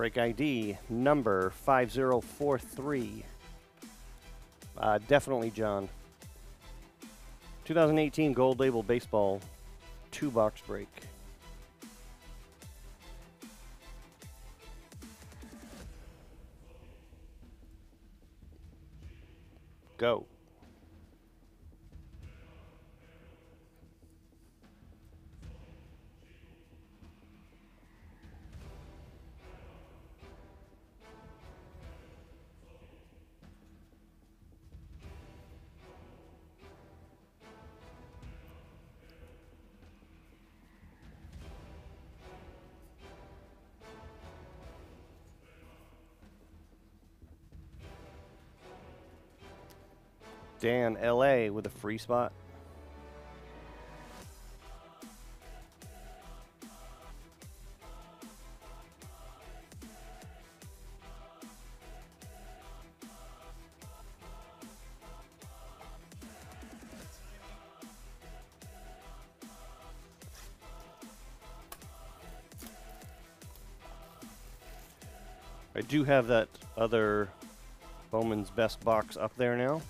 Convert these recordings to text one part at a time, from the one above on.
Break ID number 5043. Uh, definitely John. 2018 Gold Label Baseball two box break. Go. Dan, LA with a free spot. I do have that other Bowman's Best box up there now.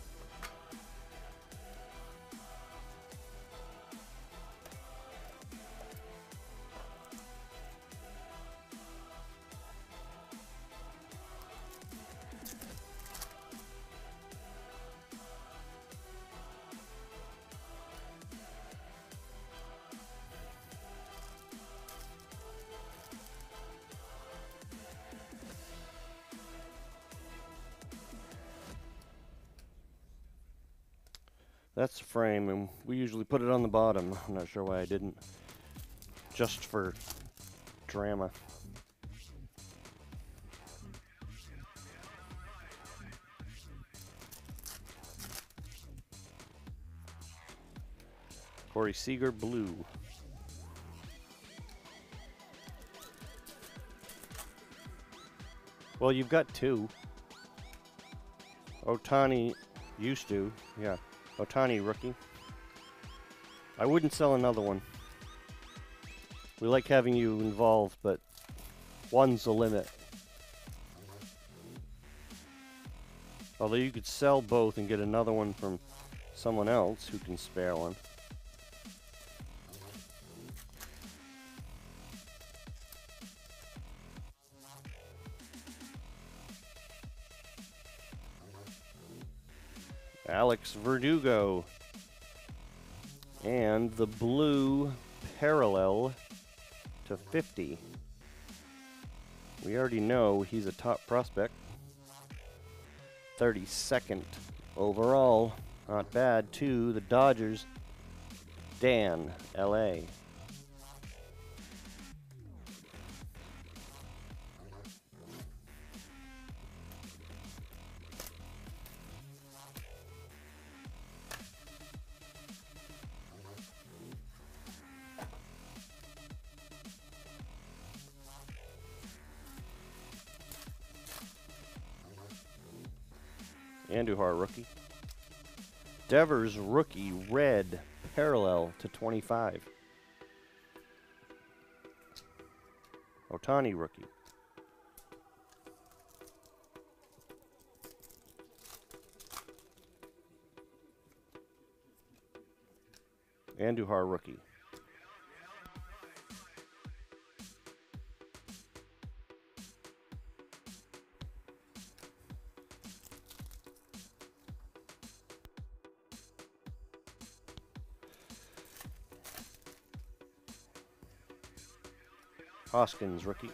That's the frame, and we usually put it on the bottom. I'm not sure why I didn't. Just for drama. Corey Seager, blue. Well, you've got two. Ohtani used to, yeah. Ohtani rookie. I wouldn't sell another one. We like having you involved, but one's the limit. Although you could sell both and get another one from someone else who can spare one. Alex Verdugo. And the blue parallel to 50. We already know he's a top prospect. 32nd overall. Not bad, to The Dodgers. Dan, LA. Andujar rookie. Devers rookie red parallel to 25. Ohtani rookie. Andujar rookie. Hoskins, rookie.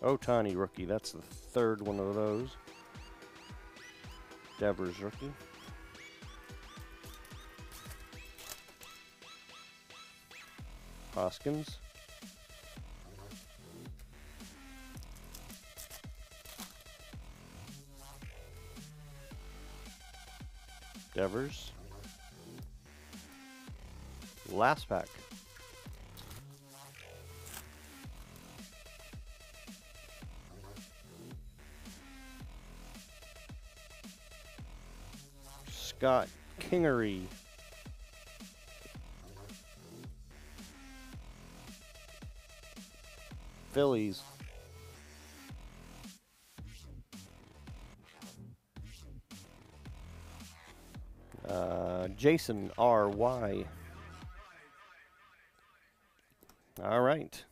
Ohtani, rookie. That's the third one of those. Devers, rookie. Hoskins. Devers. Last pack. Scott Kingery. Phillies. Uh, Jason R.Y. All right.